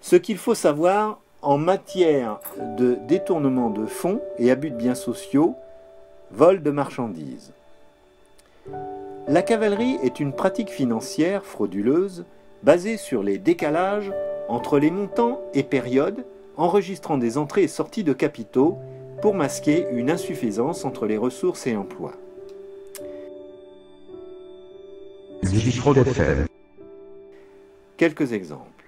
Ce qu'il faut savoir en matière de détournement de fonds et abus de biens sociaux, vol de marchandises. La cavalerie est une pratique financière frauduleuse basée sur les décalages entre les montants et périodes enregistrant des entrées et sorties de capitaux pour masquer une insuffisance entre les ressources et emplois. Quelques exemples.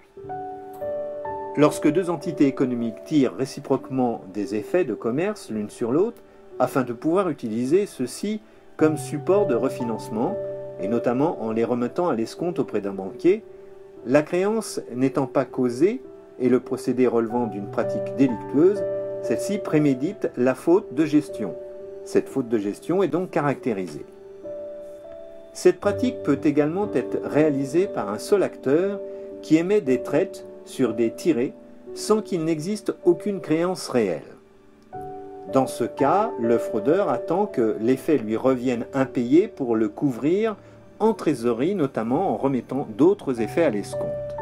Lorsque deux entités économiques tirent réciproquement des effets de commerce l'une sur l'autre, afin de pouvoir utiliser ceux-ci comme support de refinancement, et notamment en les remettant à l'escompte auprès d'un banquier, la créance n'étant pas causée et le procédé relevant d'une pratique délictueuse, celle-ci prémédite la faute de gestion. Cette faute de gestion est donc caractérisée. Cette pratique peut également être réalisée par un seul acteur qui émet des traites sur des tirés sans qu'il n'existe aucune créance réelle. Dans ce cas, le fraudeur attend que l'effet lui revienne impayé pour le couvrir en trésorerie, notamment en remettant d'autres effets à l'escompte.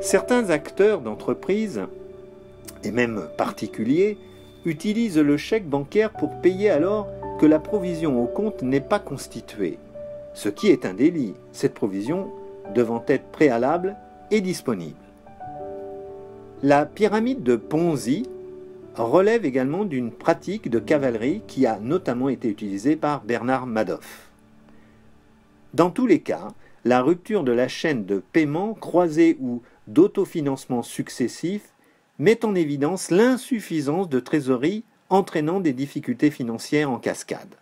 Certains acteurs d'entreprise, et même particuliers, utilisent le chèque bancaire pour payer alors la provision au compte n'est pas constituée, ce qui est un délit, cette provision devant être préalable et disponible. La pyramide de Ponzi relève également d'une pratique de cavalerie qui a notamment été utilisée par Bernard Madoff. Dans tous les cas, la rupture de la chaîne de paiement croisée ou d'autofinancement successif met en évidence l'insuffisance de trésorerie entraînant des difficultés financières en cascade.